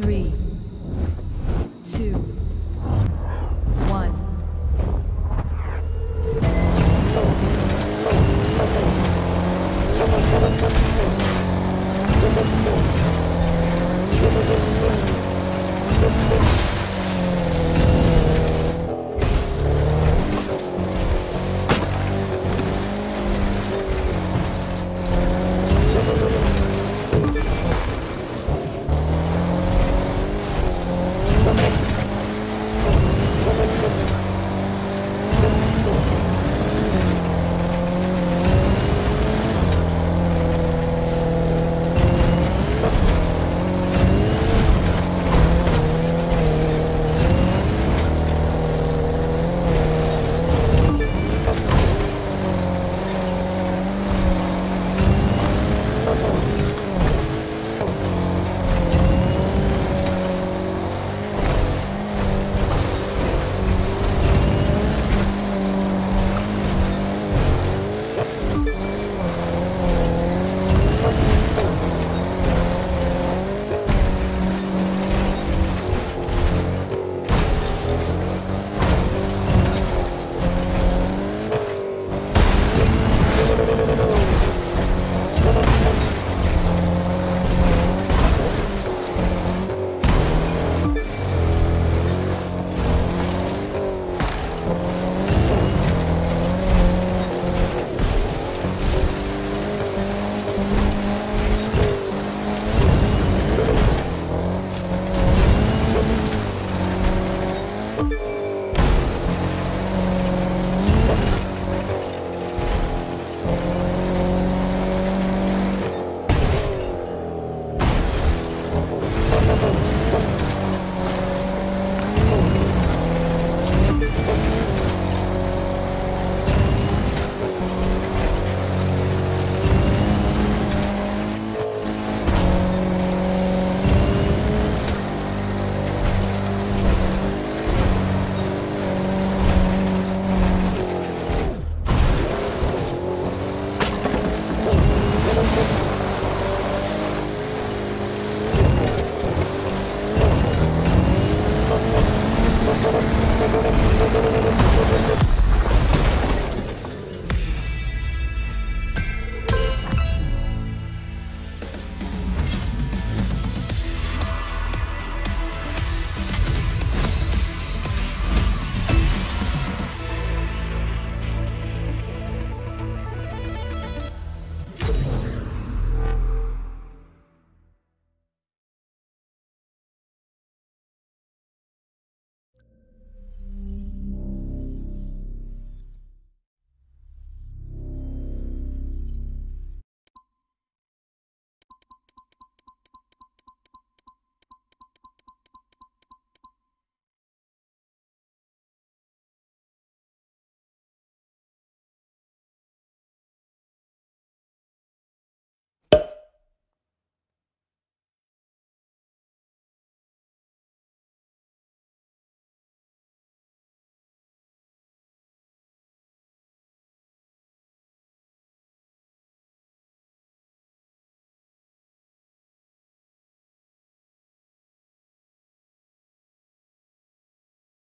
Three.